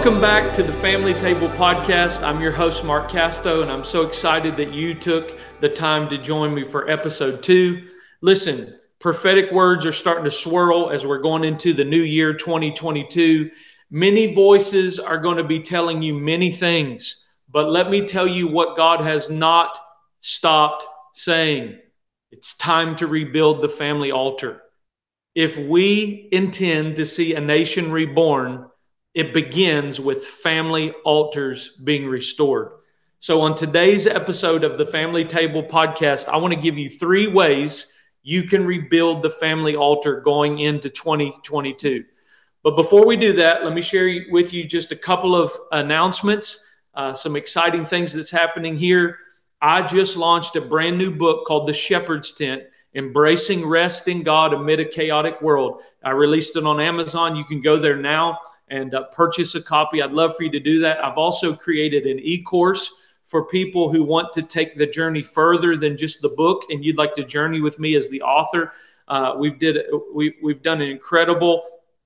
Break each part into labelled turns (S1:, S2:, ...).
S1: Welcome back to the Family Table Podcast. I'm your host, Mark Casto, and I'm so excited that you took the time to join me for episode two. Listen, prophetic words are starting to swirl as we're going into the new year 2022. Many voices are going to be telling you many things, but let me tell you what God has not stopped saying. It's time to rebuild the family altar. If we intend to see a nation reborn, it begins with family altars being restored. So, on today's episode of the Family Table podcast, I want to give you three ways you can rebuild the family altar going into 2022. But before we do that, let me share with you just a couple of announcements, uh, some exciting things that's happening here. I just launched a brand new book called The Shepherd's Tent Embracing Rest in God Amid a Chaotic World. I released it on Amazon. You can go there now and uh, purchase a copy. I'd love for you to do that. I've also created an e course for people who want to take the journey further than just the book and you'd like to journey with me as the author. Uh, we've did we, we've done an incredible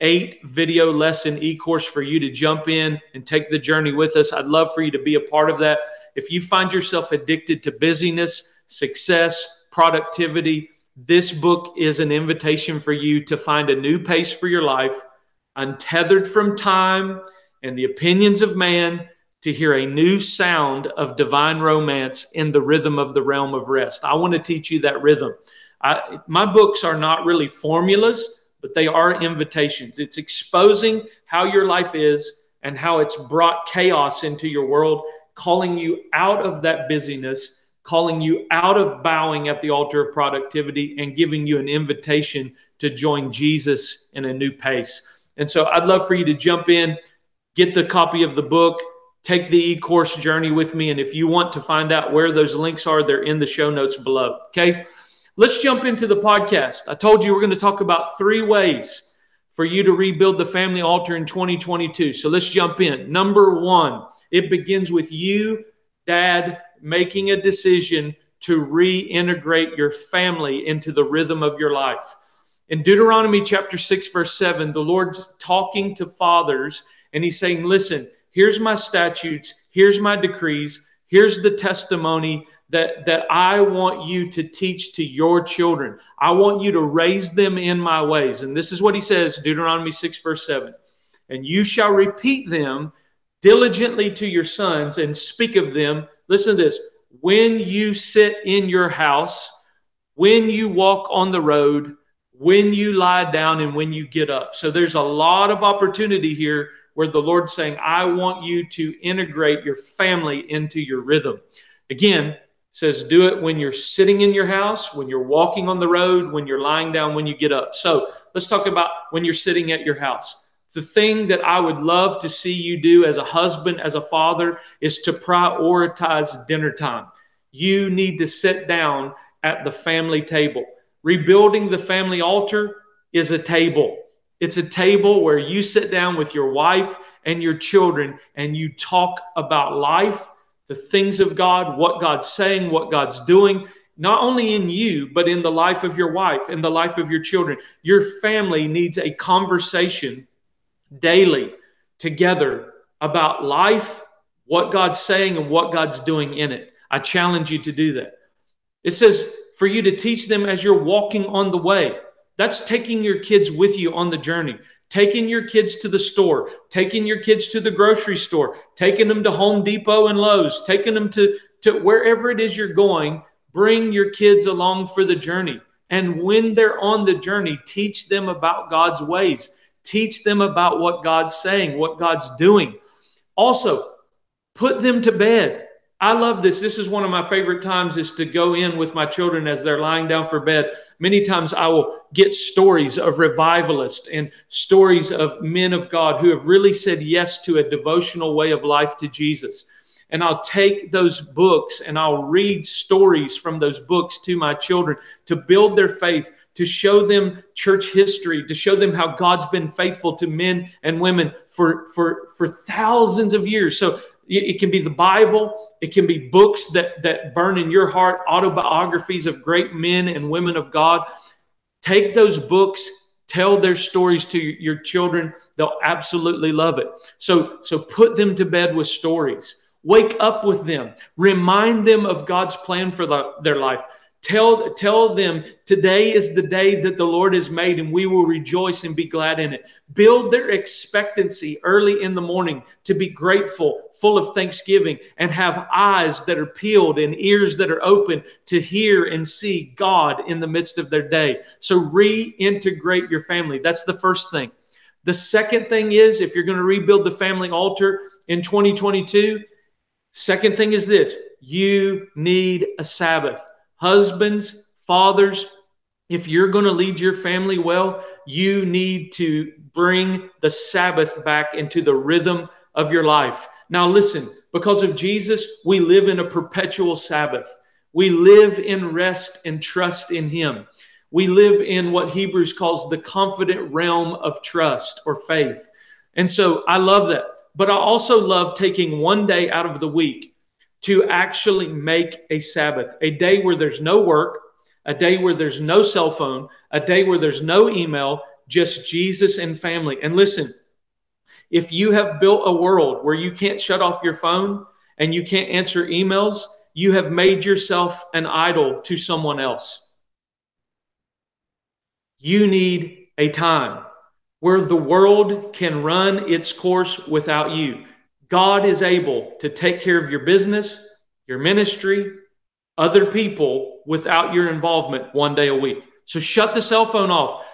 S1: eight video lesson e-course for you to jump in and take the journey with us. I'd love for you to be a part of that. If you find yourself addicted to busyness, success, productivity, this book is an invitation for you to find a new pace for your life, untethered from time and the opinions of man, to hear a new sound of divine romance in the rhythm of the realm of rest. I want to teach you that rhythm. I, my books are not really formulas, but they are invitations. It's exposing how your life is and how it's brought chaos into your world calling you out of that busyness, calling you out of bowing at the altar of productivity, and giving you an invitation to join Jesus in a new pace. And so I'd love for you to jump in, get the copy of the book, take the e course journey with me. And if you want to find out where those links are, they're in the show notes below. Okay. Let's jump into the podcast. I told you we're going to talk about three ways for you to rebuild the family altar in 2022. So let's jump in. Number one, it begins with you, dad, making a decision to reintegrate your family into the rhythm of your life. In Deuteronomy chapter 6, verse 7, the Lord's talking to fathers and he's saying, Listen, here's my statutes, here's my decrees, here's the testimony that, that I want you to teach to your children. I want you to raise them in my ways. And this is what he says, Deuteronomy 6, verse 7. And you shall repeat them diligently to your sons and speak of them. Listen to this when you sit in your house, when you walk on the road, when you lie down, and when you get up. So there's a lot of opportunity here where the Lord's saying, I want you to integrate your family into your rhythm. Again, says do it when you're sitting in your house, when you're walking on the road, when you're lying down, when you get up. So let's talk about when you're sitting at your house the thing that I would love to see you do as a husband, as a father, is to prioritize dinner time. You need to sit down at the family table. Rebuilding the family altar is a table. It's a table where you sit down with your wife and your children and you talk about life, the things of God, what God's saying, what God's doing, not only in you, but in the life of your wife, in the life of your children. Your family needs a conversation daily together about life, what God's saying, and what God's doing in it. I challenge you to do that. It says for you to teach them as you're walking on the way. That's taking your kids with you on the journey, taking your kids to the store, taking your kids to the grocery store, taking them to Home Depot and Lowe's, taking them to, to wherever it is you're going. Bring your kids along for the journey. And when they're on the journey, teach them about God's ways. Teach them about what God's saying, what God's doing. Also, put them to bed. I love this. This is one of my favorite times is to go in with my children as they're lying down for bed. Many times I will get stories of revivalists and stories of men of God who have really said yes to a devotional way of life to Jesus. And I'll take those books and I'll read stories from those books to my children to build their faith, to show them church history, to show them how God's been faithful to men and women for, for, for thousands of years. So it can be the Bible, it can be books that, that burn in your heart, autobiographies of great men and women of God. Take those books Tell their stories to your children. They'll absolutely love it. So, so put them to bed with stories. Wake up with them. Remind them of God's plan for the, their life. Tell, tell them today is the day that the Lord has made, and we will rejoice and be glad in it. Build their expectancy early in the morning to be grateful, full of thanksgiving, and have eyes that are peeled and ears that are open to hear and see God in the midst of their day. So reintegrate your family. That's the first thing. The second thing is if you're going to rebuild the family altar in 2022, second thing is this you need a Sabbath. Husbands, fathers, if you're going to lead your family well, you need to bring the Sabbath back into the rhythm of your life. Now, listen, because of Jesus, we live in a perpetual Sabbath. We live in rest and trust in Him. We live in what Hebrews calls the confident realm of trust or faith. And so I love that. But I also love taking one day out of the week to actually make a Sabbath, a day where there's no work, a day where there's no cell phone, a day where there's no email, just Jesus and family. And listen, if you have built a world where you can't shut off your phone and you can't answer emails, you have made yourself an idol to someone else. You need a time where the world can run its course without you. God is able to take care of your business, your ministry, other people without your involvement one day a week. So shut the cell phone off.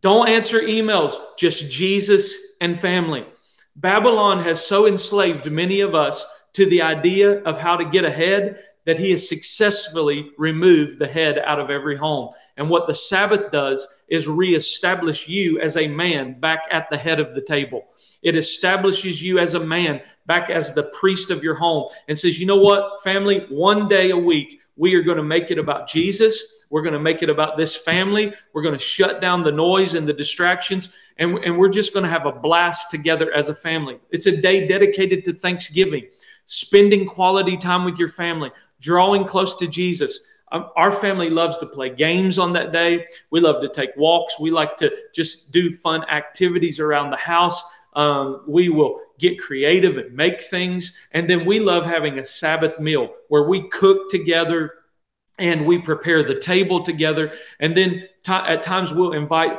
S1: Don't answer emails, just Jesus and family. Babylon has so enslaved many of us to the idea of how to get ahead that he has successfully removed the head out of every home. And what the Sabbath does is reestablish you as a man back at the head of the table. It establishes you as a man back as the priest of your home and says, you know what, family, one day a week, we are going to make it about Jesus. We're going to make it about this family. We're going to shut down the noise and the distractions. And, and we're just going to have a blast together as a family. It's a day dedicated to Thanksgiving, spending quality time with your family, drawing close to Jesus. Um, our family loves to play games on that day. We love to take walks. We like to just do fun activities around the house. Um, we will get creative and make things. And then we love having a Sabbath meal where we cook together and we prepare the table together. And then t- at times we'll invite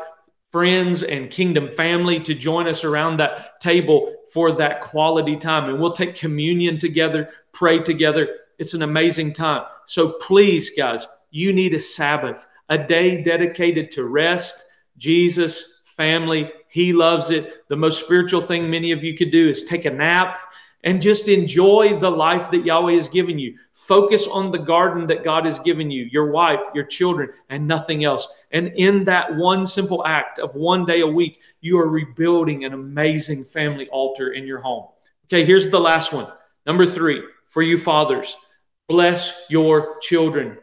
S1: friends and kingdom family to join us around that table for that quality time. And we'll take communion together, pray together. It's an amazing time. So please, guys, you need a Sabbath, a day dedicated to rest, Jesus, family, he loves it. The most spiritual thing many of you could do is take a nap and just enjoy the life that Yahweh has given you. Focus on the garden that God has given you, your wife, your children, and nothing else. And in that one simple act of one day a week, you are rebuilding an amazing family altar in your home. Okay, here's the last one. Number three, for you fathers, bless your children.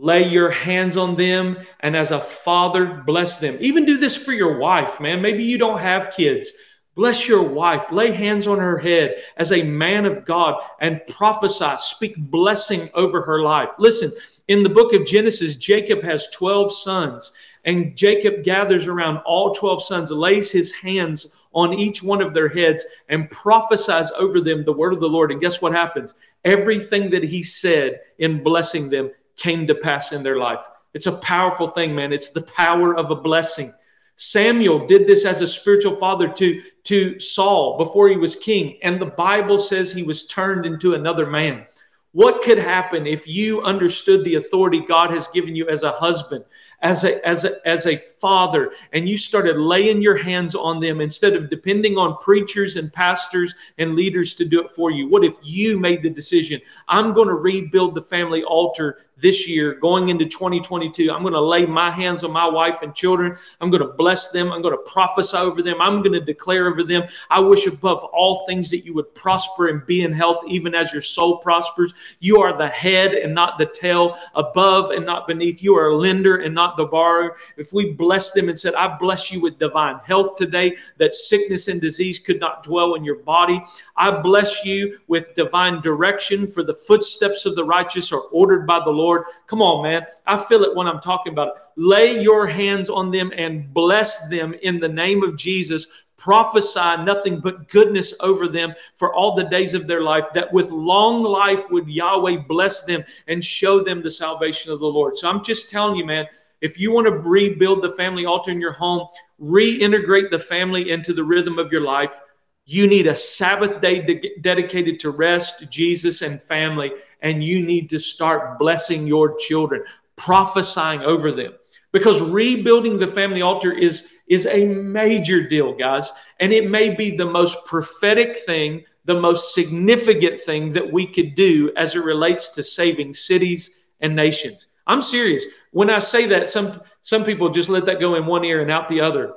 S1: Lay your hands on them, and as a father, bless them. Even do this for your wife, man. Maybe you don't have kids. Bless your wife. Lay hands on her head as a man of God and prophesy. Speak blessing over her life. Listen, in the book of Genesis, Jacob has 12 sons, and Jacob gathers around all 12 sons, lays his hands on each one of their heads, and prophesies over them the word of the Lord. And guess what happens? Everything that he said in blessing them came to pass in their life. It's a powerful thing, man. It's the power of a blessing. Samuel did this as a spiritual father to, to Saul before he was king. And the Bible says he was turned into another man. What could happen if you understood the authority God has given you as a husband, as a, as a, as a father, and you started laying your hands on them instead of depending on preachers and pastors and leaders to do it for you? What if you made the decision, I'm going to rebuild the family altar this year, going into 2022. I'm going to lay my hands on my wife and children. I'm going to bless them. I'm going to prophesy over them. I'm going to declare over them. I wish above all things that you would prosper and be in health, even as your soul prospers. You are the head and not the tail, above and not beneath. You are a lender and not the borrower. If we bless them and said, I bless you with divine health today, that sickness and disease could not dwell in your body. I bless you with divine direction, for the footsteps of the righteous are ordered by the Lord. Come on, man. I feel it when I'm talking about it. Lay your hands on them and bless them in the name of Jesus. Prophesy nothing but goodness over them for all the days of their life, that with long life would Yahweh bless them and show them the salvation of the Lord. So I'm just telling you, man, if you want to rebuild the family altar in your home, reintegrate the family into the rhythm of your life, you need a Sabbath day de- dedicated to rest, Jesus, and family. And you need to start blessing your children, prophesying over them. Because rebuilding the family altar is, is a major deal, guys. And it may be the most prophetic thing, the most significant thing that we could do as it relates to saving cities and nations. I'm serious. When I say that, some, some people just let that go in one ear and out the other.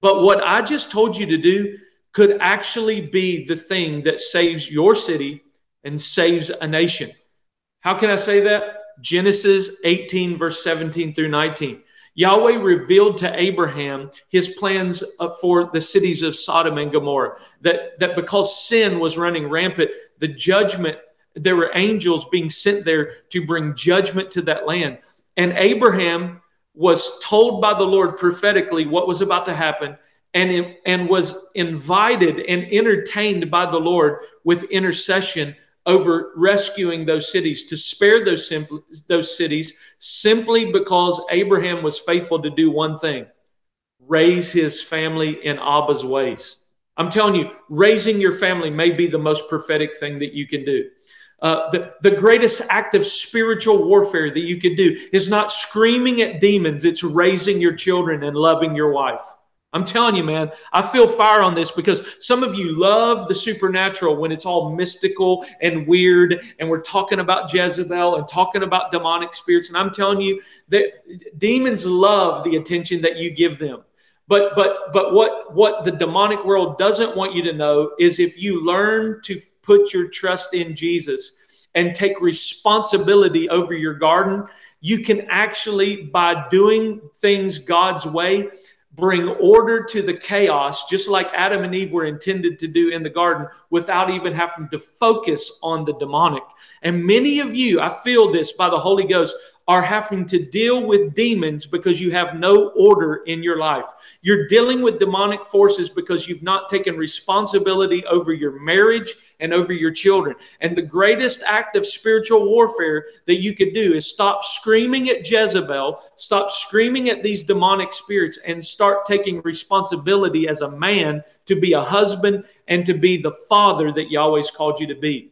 S1: But what I just told you to do could actually be the thing that saves your city and saves a nation. How can I say that? Genesis 18, verse 17 through 19. Yahweh revealed to Abraham his plans uh, for the cities of Sodom and Gomorrah. That, that because sin was running rampant, the judgment, there were angels being sent there to bring judgment to that land. And Abraham was told by the Lord prophetically what was about to happen and, and was invited and entertained by the Lord with intercession over rescuing those cities, to spare those, simply, those cities simply because Abraham was faithful to do one thing raise his family in Abba's ways. I'm telling you, raising your family may be the most prophetic thing that you can do. Uh, the, the greatest act of spiritual warfare that you could do is not screaming at demons, it's raising your children and loving your wife. I'm telling you, man, I feel fire on this because some of you love the supernatural when it's all mystical and weird, and we're talking about Jezebel and talking about demonic spirits. And I'm telling you that demons love the attention that you give them. But but but what what the demonic world doesn't want you to know is if you learn to put your trust in Jesus and take responsibility over your garden, you can actually by doing things God's way bring order to the chaos, just like Adam and Eve were intended to do in the garden, without even having to focus on the demonic. And many of you, I feel this by the Holy Ghost, are having to deal with demons because you have no order in your life. You're dealing with demonic forces because you've not taken responsibility over your marriage and over your children. And the greatest act of spiritual warfare that you could do is stop screaming at Jezebel, stop screaming at these demonic spirits, and start taking responsibility as a man to be a husband and to be the father that Yahweh's called you to be.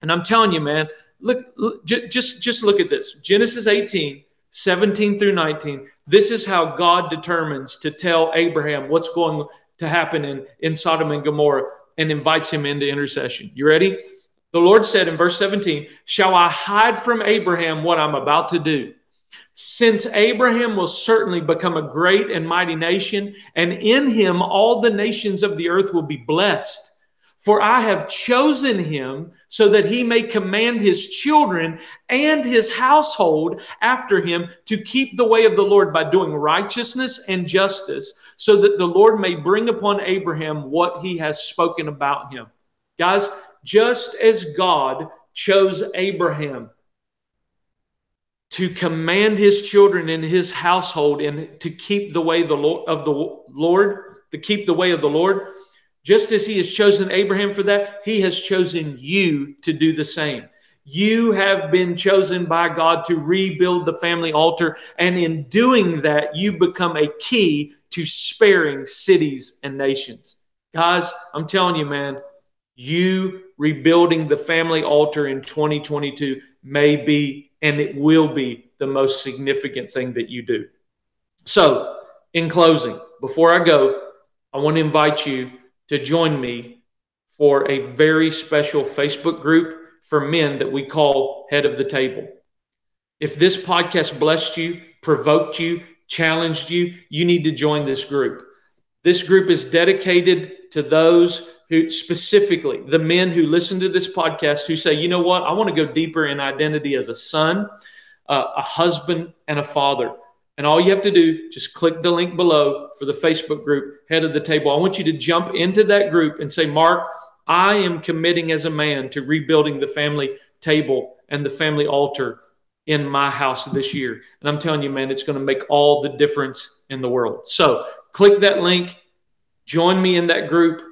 S1: And I'm telling you, man, look, look just just look at this. Genesis 18 17 through 19 this is how god determines to tell abraham what's going to happen in, in sodom and gomorrah and invites him into intercession. You ready? The lord said in verse 17 shall i hide from abraham what i'm about to do? Since Abraham will certainly become a great and mighty nation, and in him all the nations of the earth will be blessed. For I have chosen him so that he may command his children and his household after him to keep the way of the Lord by doing righteousness and justice, so that the Lord may bring upon Abraham what he has spoken about him. Guys, just as God chose Abraham to command his children and his household and to keep the way the Lord, of the Lord, to keep the way of the Lord, just as he has chosen Abraham for that, he has chosen you to do the same. You have been chosen by God to rebuild the family altar. And in doing that, you become a key to sparing cities and nations. Guys, I'm telling you, man, you rebuilding the family altar in 2022 may be and it will be the most significant thing that you do. So, in closing, before I go, I want to invite you to join me for a very special Facebook group for men that we call Head of the Table. If this podcast blessed you, provoked you, challenged you, you need to join this group. This group is dedicated to those who specifically, the men who listen to this podcast, who say, you know what, I want to go deeper in identity as a son, uh, a husband, and a father. And all you have to do, just click the link below for the Facebook group, Head of the Table. I want you to jump into that group and say, Mark, I am committing as a man to rebuilding the family table and the family altar in my house this year. And I'm telling you, man, it's going to make all the difference in the world. So click that link, join me in that group.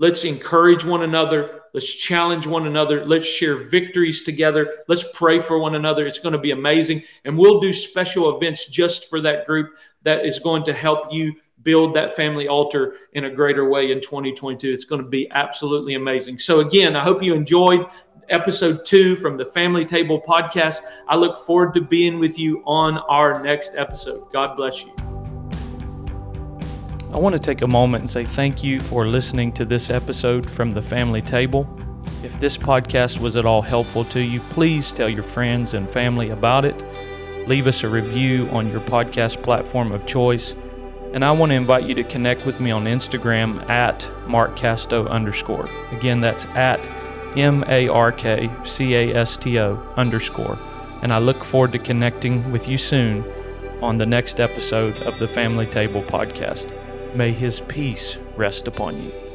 S1: Let's encourage one another. Let's challenge one another. Let's share victories together. Let's pray for one another. It's going to be amazing. And we'll do special events just for that group that is going to help you build that family altar in a greater way in 2022. It's going to be absolutely amazing. So, again, I hope you enjoyed episode two from the Family Table podcast. I look forward to being with you on our next episode. God bless you.
S2: I want to take a moment and say thank you for listening to this episode from the Family Table. If this podcast was at all helpful to you, please tell your friends and family about it. Leave us a review on your podcast platform of choice. And I want to invite you to connect with me on Instagram at markcasto underscore. Again, that's at M A R K C A S T O underscore. And I look forward to connecting with you soon on the next episode of the Family Table Podcast. May His peace rest upon you.